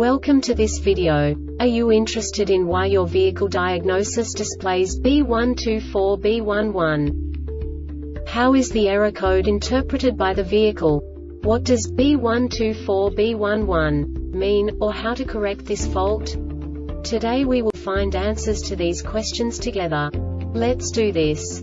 Welcome to this video. Are you interested in why your vehicle diagnosis displays B124B11? How is the error code interpreted by the vehicle? What does B124B11 mean, or how to correct this fault? Today we will find answers to these questions together. Let's do this.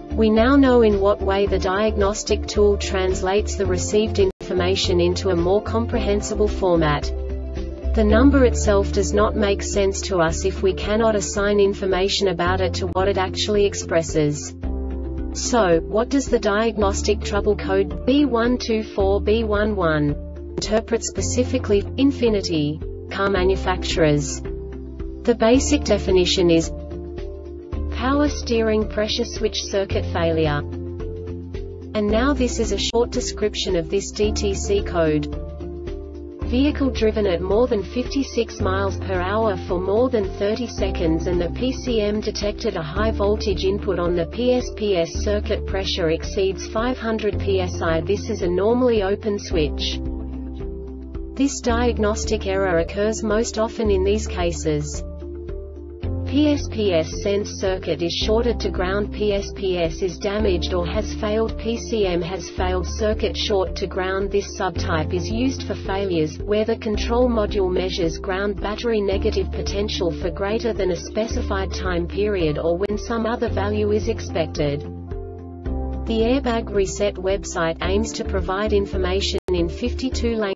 We now know in what way the diagnostic tool translates the received information into a more comprehensible format. The number itself does not make sense to us if we cannot assign information about it to what it actually expresses. So, what does the diagnostic trouble code B124B11 interpret specifically, infinity, car manufacturers? The basic definition is Power steering pressure switch circuit failure. And now this is a short description of this DTC code. Vehicle driven at more than 56 miles per hour for more than 30 seconds and the PCM detected a high voltage input on the PSPS circuit pressure exceeds 500 psi. This is a normally open switch. This diagnostic error occurs most often in these cases. PSPS sense circuit is shorted to ground. PSPS is damaged or has failed. PCM has failed. Circuit short to ground. This subtype is used for failures, where the control module measures ground battery negative potential for greater than a specified time period or when some other value is expected. The Airbag Reset website aims to provide information in 52 languages